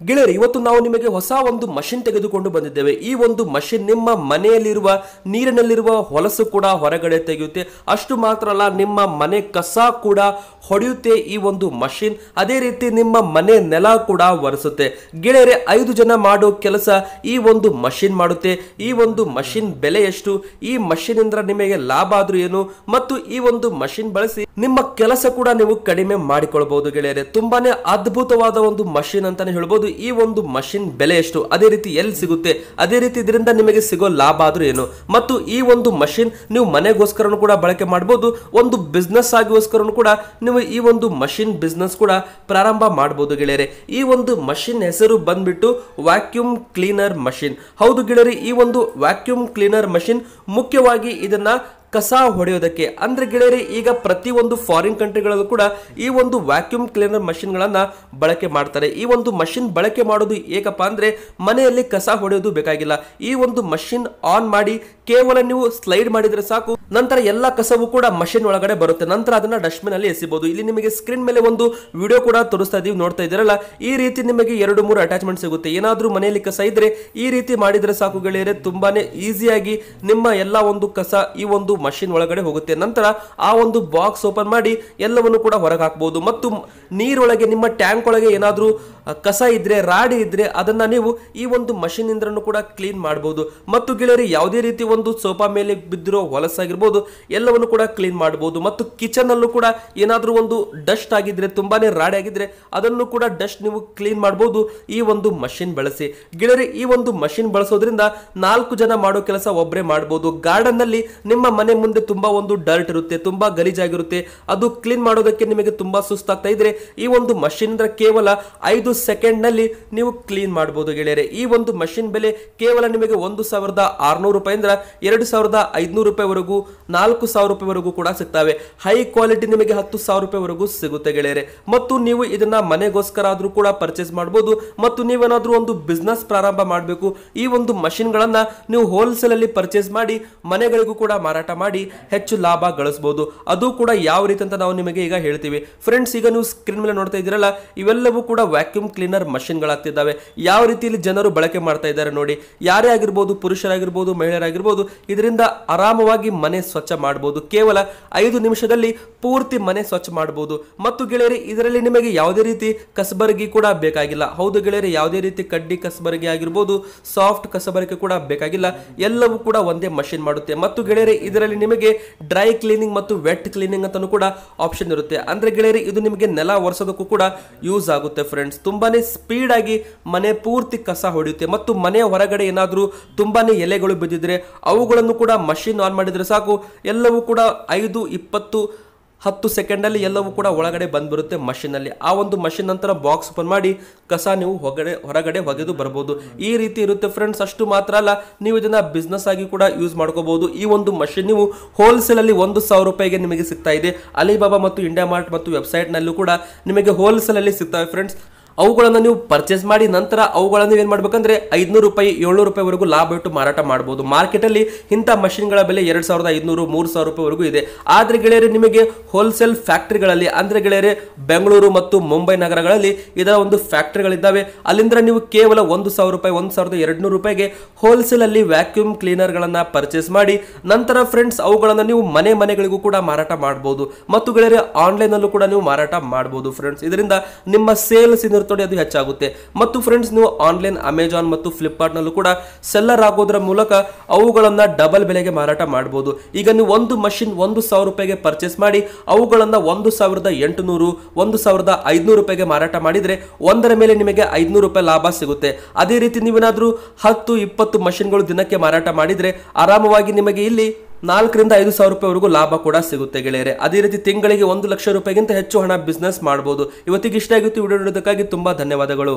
ಗೆಳೆಯರಿ, ಇವತ್ತು ನಾವು ನಿಮಗೆ ಹೊಸ ಒಂದು ಮಷಿನ್ ತೆಗೆದುಕೊಂಡು ಬಂದಿದ್ದೇವೆ. ಈ ಒಂದು ಮಷಿನ್ ನಿಮ್ಮ ಮನೆಯಲ್ಲಿರುವ, ನೀರಿನಲ್ಲಿರುವ ಹೊಲಸು ಕೂಡ ಹೊರಗಡೆ ತೆಗೆಯುತ್ತೆ. ಅಷ್ಟು ಮಾತ್ರ ಅಲ್ಲ, ನಿಮ್ಮ ಮನೆ ಕಸ ಕೂಡ ಹೊಡೆಯುತ್ತೆ ಈ ಒಂದು ಮಷಿನ್ ಅದೇ ರೀತಿ ನಿಮ್ಮ ಮನೆ ನೆಲ ಕೂಡ ಒರೆಸುತ್ತೆ. ಗೆಳೆಯರೆ, ಐದು ಜನ ಮಾಡೋ ಕೆಲಸ ಈ ಒಂದು ಮಷಿನ್ ಮಾಡುತ್ತೆ. ಈ ಒಂದು ಮಷಿನ್ ಬೆಲೆ ಎಷ್ಟು? ಈ ಮಷಿನ್ ಇಂದ ನಿಮಗೆ ಲಾಭ ಆದ್ರೂ ಏನು? ಮತ್ತು ಈ ಒಂದು ಮಷಿನ್ ಬಳಸಿ ನಿಮ್ಮ ಕೆಲಸ ಕೂಡ ನೀವು ಕಡಿಮೆ ಮಾಡಿಕೊಳ್ಬಹುದು ಗೆಳೆಯರೆ. ತುಂಬಾನೇ ಅದ್ಭುತವಾದ ಒಂದು ಮಷಿನ್ ಅಂತಾನೆ ಹೇಳ್ಬೋದು. ಈ ಒಂದು ಮಷಿನ್ ಬೆಲೆ ಎಷ್ಟು? ಅದೇ ರೀತಿ ಎಲ್ಲಿ ಸಿಗುತ್ತೆ? ಅದೇ ರೀತಿ ಇದರಿಂದ ನಿಮಗೆ ಸಿಗೋ ಲಾಭ ಆದರೂ ಏನು? ಮತ್ತು ಈ ಒಂದು ಮಷಿನ್ ನೀವು ಮನೆಗೋಸ್ಕರನು ಕೂಡ ಬಳಕೆ ಮಾಡಬಹುದು ಒಂದು ಬಿಸ್ನೆಸ್ ಆಗೋಸ್ಕರನು ಕೂಡ ನೀವು ಈ ಒಂದು ಮಷಿನ್ ಬಿಸ್ನೆಸ್ ಕೂಡ ಪ್ರಾರಂಭ ಮಾಡಬಹುದು ಗೆಳೆಯರೆ. ಈ ಒಂದು ಮಷಿನ್ ಹೆಸರು ಬಂದ್ಬಿಟ್ಟು ವ್ಯಾಕ್ಯೂಮ್ ಕ್ಲೀನರ್ ಮಷಿನ್ ಹೌದು ಗೆಳೆಯರಿ, ಈ ಒಂದು ವ್ಯಾಕ್ಯೂಮ್ ಕ್ಲೀನರ್ ಮಷಿನ್ ಮುಖ್ಯವಾಗಿ ಇದನ್ನ ಕಸ ಹೊಡೆಯೋದಕ್ಕೆ. ಅಂದ್ರೆ ಗೆಳೆಯರಿ, ಈಗ ಪ್ರತಿಯೊಂದು ಫಾರಿನ್ ಕಂಟ್ರಿಗಳಲ್ಲೂ ಕೂಡ ಈ ಒಂದು ವ್ಯಾಕ್ಯೂಮ್ ಕ್ಲೀನರ್ ಮಷಿನ್ಗಳನ್ನ ಬಳಕೆ ಮಾಡ್ತಾರೆ. ಈ ಒಂದು ಮಷಿನ್ ಬಳಕೆ ಮಾಡೋದು ಏಕಪ್ಪ ಅಂದ್ರೆ ಮನೆಯಲ್ಲಿ ಕಸ ಹೊಡೆಯೋದು ಬೇಕಾಗಿಲ್ಲ. ಈ ಒಂದು ಮಷಿನ್ ಆನ್ ಮಾಡಿ ಕೇವಲ ನೀವು ಸ್ಲೈಡ್ ಮಾಡಿದ್ರೆ ಸಾಕು. ನಂತರ ಎಲ್ಲ ಕಸವು ಕೂಡ ಮಷಿನ್ ಒಳಗಡೆ ಬರುತ್ತೆ. ನಂತರ ಅದನ್ನ ಡಸ್ಟ್ಬಿನ್ ಅಲ್ಲಿ ಎಸಿಬಹುದು ಇಲ್ಲಿ ನಿಮಗೆ ಸ್ಕ್ರೀನ್ ಮೇಲೆ ಒಂದು ವಿಡಿಯೋ ಕೂಡ ತೋರಿಸ್ತಾ ಇದೀವಿ, ನೋಡ್ತಾ ಇದ್ದೀರಲ್ಲ? ಈ ರೀತಿ ನಿಮಗೆ ಎರಡು, ಮೂರು ಅಟ್ಯಾಚ್ಮೆಂಟ್ ಸಿಗುತ್ತೆ. ಏನಾದರೂ ಮನೆಯಲ್ಲಿ ಕಸ ಇದ್ರೆ ಈ ರೀತಿ ಮಾಡಿದ್ರೆ ಸಾಕು ಗೆಳೆಯರೆ. ತುಂಬಾನೇ ಈಸಿಯಾಗಿ ನಿಮ್ಮ ಎಲ್ಲ ಒಂದು ಕಸ, ಈ ಒಂದು ಮಷಿನ್ ಒಳಗಡೆ ಹೋಗುತ್ತೆ. ನಂತರ ಆ ಒಂದು ಬಾಕ್ಸ್ ಓಪನ್ ಮಾಡಿ ಎಲ್ಲವನ್ನು ಕೂಡ ಹೊರಗೆ ಹಾಕಬಹುದು ಮತ್ತು ನೀರೊಳಗೆ, ನಿಮ್ಮ ಟ್ಯಾಂಕ್ ಒಳಗೆ ಏನಾದರೂ ಕಸ ಇದ್ರೆ, ರಾಡಿ ಇದ್ರೆ ಅದನ್ನ ನೀವು ಈ ಒಂದು ಮಷಿನ್ ಇಂದ್ರನು ಕೂಡ ಕ್ಲೀನ್ ಮಾಡಬಹುದು ಮತ್ತು ಗೆಳೆಯರಿ, ಯಾವುದೇ ರೀತಿ ಒಂದು ಸೋಫಾ ಮೇಲೆ ಬಿದ್ದಿರೋ ಹೊಲಸಾಗಿರ್ಬೋದು ಎಲ್ಲವನ್ನು ಕೂಡ ಕ್ಲೀನ್ ಮಾಡಬಹುದು ಮತ್ತು ಕಿಚನ್ ಅಲ್ಲೂ ಕೂಡ ಏನಾದರೂ ಒಂದು ಡಸ್ಟ್ ಆಗಿದ್ರೆ, ತುಂಬಾನೇ ರಾಡಿ ಆಗಿದ್ರೆ, ಅದನ್ನು ಕೂಡ ಡಸ್ಟ್ ನೀವು ಕ್ಲೀನ್ ಮಾಡಬಹುದು ಈ ಒಂದು ಮಷಿನ್ ಬಳಸಿ. ಗೆಳೆಯರಿ, ಈ ಒಂದು ಮಷಿನ್ ಬಳಸೋದ್ರಿಂದ ನಾಲ್ಕು ಜನ ಮಾಡೋ ಕೆಲಸ ಒಬ್ಬರೇ ಮಾಡಬಹುದು ಗಾರ್ಡನ್ನಲ್ಲಿ ನಿಮ್ಮ ಮನೆ ಮುಂದೆ ತುಂಬಾ ಒಂದು ಡರ್ಟ್ ಇರುತ್ತೆ, ತುಂಬಾ ಗಲೀಜಾಗಿರುತ್ತೆ. ಅದು ಕ್ಲೀನ್ ಮಾಡೋದಕ್ಕೆ ನಿಮಗೆ ತುಂಬಾ ಸುಸ್ತಾಗ್ತಾ ಇದ್ರೆ ಈ ಒಂದು ಮಷಿನ್ ಕೇವಲ ಐದು ಸೆಕೆಂಡ್ನಲ್ಲಿ ನೀವು ಕ್ಲೀನ್ ಮಾಡಬಹುದು ಗೆಳೆಯರೆ. ಈ ಒಂದು ಮಷಿನ್ ಬೆಲೆ ಕೇವಲ ನಿಮಗೆ ಒಂದು ಸಾವಿರದ ಆರ್ನೂರು ರೂಪಾಯಿಂದ ಎರಡು ಸಾವಿರದ ರೂಪಾಯಿ ರೂಪಾಯಿವರೆಗೂ ನಾಲ್ಕು ಸಾವಿರ ರೂಪಾಯಿವರೆಗೂ ಕೂಡ ಸಿಗ್ತವೆ. ಹೈ ಕ್ವಾಲಿಟಿ ನಿಮಗೆ ಹತ್ತು ಸಾವಿರ ರೂಪಾಯಿವರೆಗೂ ಸಿಗುತ್ತೆ ಗೆಳೆಯರೆ. ಮತ್ತು ನೀವು ಇದನ್ನ ಮನೆಗೋಸ್ಕರ ಆದ್ರೂ ಕೂಡ ಪರ್ಚೇಸ್ ಮಾಡಬಹುದು ಮತ್ತು ನೀವೇನಾದ್ರೂ ಒಂದು ಬಿಸ್ನೆಸ್ ಪ್ರಾರಂಭ ಮಾಡಬೇಕು, ಈ ಒಂದು ಮಷಿನ್ಗಳನ್ನು ನೀವು ಹೋಲ್ಸೇಲ್ ಅಲ್ಲಿ ಪರ್ಚೇಸ್ ಮಾಡಿ ಮನೆಗಳಿಗೂ ಕೂಡ ಮಾರಾಟ ಹೆಚ್ಚು ಲಾಭ ಗಳಿಸಬಹುದು ಅದು ಕೂಡ ಯಾವ ರೀತಿ ಅಂತ ನಾವು ನಿಮಗೆ ಈಗ ಹೇಳ್ತೀವಿ. ಫ್ರೆಂಡ್ಸ್ ಈಗ ನೀವು ಸ್ಕ್ರೀನ್ ಮೇಲೆ ನೋಡ್ತಾ ಇದ್ದೀರಲ್ಲ, ಇವೆಲ್ಲವೂ ಕೂಡ ವ್ಯಾಕ್ಯೂಮ್ ಕ್ಲೀನರ್ ಮಷಿನ್ಗಳಾಗ್ತಿದ್ದಾವೆ ಯಾವ ರೀತಿಯಲ್ಲಿ ಜನರು ಬಳಕೆ ಮಾಡ್ತಾ ಇದ್ದಾರೆ ನೋಡಿ. ಯಾರೇ ಆಗಿರ್ಬೋದು, ಪುರುಷರಾಗಿರ್ಬೋದು, ಮಹಿಳೆಯರಾಗಿರ್ಬೋದು, ಇದರಿಂದ ಆರಾಮವಾಗಿ ಮನೆ ಸ್ವಚ್ಛ ಮಾಡಬಹುದು ಕೇವಲ ಐದು ನಿಮಿಷದಲ್ಲಿ ಪೂರ್ತಿ ಮನೆ ಸ್ವಚ್ಛ ಮಾಡಬಹುದು ಮತ್ತು ಗೆಳೆಯರಿ, ಇದರಲ್ಲಿ ನಿಮಗೆ ಯಾವುದೇ ರೀತಿ ಕಸಬರಗಿ ಕೂಡ ಬೇಕಾಗಿಲ್ಲ. ಹೌದು ಗೆಳೆಯರಿ, ಯಾವುದೇ ರೀತಿ ಕಡ್ಡಿ ಕಸಬರಗಿ ಆಗಿರ್ಬೋದು ಸಾಫ್ಟ್ ಕಸಬರಗಿ ಕೂಡ ಬೇಕಾಗಿಲ್ಲ. ಎಲ್ಲವೂ ಕೂಡ ಒಂದೇ ಮಷಿನ್ ಮಾಡುತ್ತೆ. ಮತ್ತು ಗೆಳೆಯರಿ ಇದರಲ್ಲಿ ನಿಮಗೆ ಡ್ರೈ ಕ್ಲೀನಿಂಗ್ ಮತ್ತು ವೆಟ್ ಕ್ಲೀನಿಂಗ್ ಅಂತಲೂ ಕೂಡ ಆಪ್ಷನ್ ಇರುತ್ತೆ. ಅಂದ್ರೆ ಗೆಳೆಯರಿ, ಇದು ನಿಮಗೆ ನೆಲ ಒರೆಸೋದಕ್ಕೂ ಕೂಡ ಯೂಸ್ ಆಗುತ್ತೆ ಫ್ರೆಂಡ್ಸ್ ತುಂಬಾನೇ ಸ್ಪೀಡ್ ಆಗಿ ಮನೆ ಪೂರ್ತಿ ಕಸ ಹೊಡೆಯುತ್ತೆ. ಮತ್ತು ಮನೆಯ ಹೊರಗಡೆ ಏನಾದರೂ ತುಂಬಾನೇ ಎಲೆಗಳು ಬಿದ್ದಿದ್ರೆ ಅವುಗಳನ್ನು ಕೂಡ ಮಷಿನ್ ಆನ್ ಮಾಡಿದ್ರೆ ಸಾಕು. ಎಲ್ಲವೂ ಕೂಡ ಐದು, ಇಪ್ಪತ್ತು ಹತ್ತು ಸೆಕೆಂಡಲ್ಲಿ ಎಲ್ಲವೂ ಕೂಡ ಒಳಗಡೆ ಬಂದ್ಬಿರುತ್ತೆ ಮಷಿನಲ್ಲಿ. ಆ ಒಂದು ಮಷಿನ್ ನಂತರ ಬಾಕ್ಸ್ ಓಪನ್ ಮಾಡಿ ಕಸ ನೀವು ಹೊರಗಡೆ ಹೊರಗಡೆ ಒಗೆದು ಬರ್ಬೋದು. ಈ ರೀತಿ ಇರುತ್ತೆ ಫ್ರೆಂಡ್ಸ್. ಅಷ್ಟು ಮಾತ್ರ ಅಲ್ಲ, ನೀವು ಇದನ್ನ ಬಿಸ್ನೆಸ್ ಆಗಿ ಕೂಡ ಯೂಸ್ ಮಾಡ್ಕೋಬಹುದು ಈ ಒಂದು ಮಷಿನ್ ನೀವು ಹೋಲ್ಸೇಲಲ್ಲಿ ಒಂದು ಸಾವಿರ ರೂಪಾಯಿಗೆ ನಿಮಗೆ ಸಿಗ್ತಾ ಇದೆ. ಅಲಿಬಾಬಾ ಮತ್ತು ಇಂಡಿಯಾ ಮಾರ್ಟ್ ಮತ್ತು ವೆಬ್ಸೈಟ್ನಲ್ಲೂ ಕೂಡ ನಿಮಗೆ ಹೋಲ್ಸೇಲಲ್ಲಿ ಸಿಗ್ತವೆ ಫ್ರೆಂಡ್ಸ್. ಅವುಗಳನ್ನು ನೀವು ಪರ್ಚೇಸ್ ಮಾಡಿ ನಂತರ ಅವುಗಳನ್ನು ಏನು ಮಾಡಬೇಕಂದ್ರೆ ಐದುನೂರು ರೂಪಾಯಿ, ಏಳ್ನೂರು ರೂಪಾಯಿವರೆಗೂ ಲಾಭ ಇಟ್ಟು ಮಾರಾಟ ಮಾಡ್ಬೋದು. ಮಾರ್ಕೆಟಲ್ಲಿ ಇಂಥ ಮಷಿನ್ಗಳ ಬೆಲೆ ಎರಡು ಸಾವಿರದ ಐದುನೂರು, ಮೂರು ಸಾವಿರ ರೂಪಾಯಿವರೆಗೂ ಇದೆ. ಆದರೆ ಗೆಳೆಯರೆ, ನಿಮಗೆ ಹೋಲ್ಸೇಲ್ ಫ್ಯಾಕ್ಟ್ರಿಗಳಲ್ಲಿ ಅಂದರೆ ಗೆಳೆಯರೆ, ಬೆಂಗಳೂರು ಮತ್ತು ಮುಂಬೈ ನಗರಗಳಲ್ಲಿ ಇದರ ಒಂದು ಫ್ಯಾಕ್ಟ್ರಿಗಳಿದ್ದಾವೆ ಅಲ್ಲಿಂದ ನೀವು ಕೇವಲ ಒಂದು ಸಾವಿರ ರೂಪಾಯಿ, ಒಂದು ಸಾವಿರದ ಎರಡುನೂರು ರೂಪಾಯಿಗೆ ಹೋಲ್ಸೇಲಲ್ಲಿ ವ್ಯಾಕ್ಯೂಮ್ ಕ್ಲೀನರ್ಗಳನ್ನು ಪರ್ಚೇಸ್ ಮಾಡಿ, ನಂತರ ಫ್ರೆಂಡ್ಸ್ ಅವುಗಳನ್ನು ನೀವು ಮನೆ ಮನೆಗಳಿಗೂ ಕೂಡ ಮಾರಾಟ ಮಾಡ್ಬೋದು. ಮತ್ತು ಗೆಳೆಯರೆ ಆನ್ಲೈನಲ್ಲೂ ಕೂಡ ನೀವು ಮಾರಾಟ ಮಾಡ್ಬೋದು ಫ್ರೆಂಡ್ಸ್ ಇದರಿಂದ ನಿಮ್ಮ ಸೇಲ್ಸ್ ನೋಡಿ ಅದು ಹೆಚ್ಚಾಗುತ್ತೆ. ಮತ್ತು ಫ್ರೆಂಡ್ಸ್ ನೀವು ಆನ್ಲೈನ್ ಅಮೆಜಾನ್ ಮತ್ತು ಫ್ಲಿಪ್ಕಾರ್ಟ್ನಲ್ಲೂ ಕೂಡ ಸೆಲ್ಲರ್ ಆಗೋದ್ರ ಮೂಲಕ ಅವುಗಳನ್ನ ಡಬಲ್ ಬೆಲೆಗೆ ಮಾರಾಟ ಮಾಡಬಹುದು ಈಗ ನೀವು ಒಂದು ಮಷಿನ್ ಒಂದು ಸಾವಿರ ರೂಪಾಯಿಗೆ ಪರ್ಚೇಸ್ ಮಾಡಿ, ಅವುಗಳನ್ನ ಒಂದು ಸಾವಿರದ ಎಂಟುನೂರು, ಒಂದು ಸಾವಿರದ ಐದುನೂರು ರೂಪಾಯಿಗೆ ಮಾರಾಟ ಮಾಡಿದ್ರೆ ಒಂದರ ಮೇಲೆ ನಿಮಗೆ ಐದುನೂರು ರೂಪಾಯಿ ಲಾಭ ಸಿಗುತ್ತೆ. ಅದೇ ರೀತಿ ನೀವೇನಾದರೂ ಹತ್ತು, ಇಪ್ಪತ್ತು ಮಷಿನ್ಗಳು ದಿನಕ್ಕೆ ಮಾರಾಟ ಮಾಡಿದ್ರೆ ಆರಾಮವಾಗಿ ನಿಮಗೆ ಇಲ್ಲಿ ನಾಲ್ಕರಿಂದ ಐದು ಸಾವಿರ ರೂಪಾಯಿವರೆಗೂ ಲಾಭ ಕೂಡ ಸಿಗುತ್ತೆ ಗೆಳೆಯರೆ. ಅದೇ ರೀತಿ ತಿಂಗಳಿಗೆ ಒಂದು ಲಕ್ಷ ರೂಪಾಯಿಗಿಂತ ಹೆಚ್ಚು ಹಣ ಬಿಸ್ನೆಸ್ ಮಾಡಬಹುದು ಇವತ್ತಿಗೆ ಇಷ್ಟ ಆಗಿತ್ತು ವಿಡಿಯೋ ನೋಡೋದಕ್ಕಾಗಿ ತುಂಬಾ ಧನ್ಯವಾದಗಳು.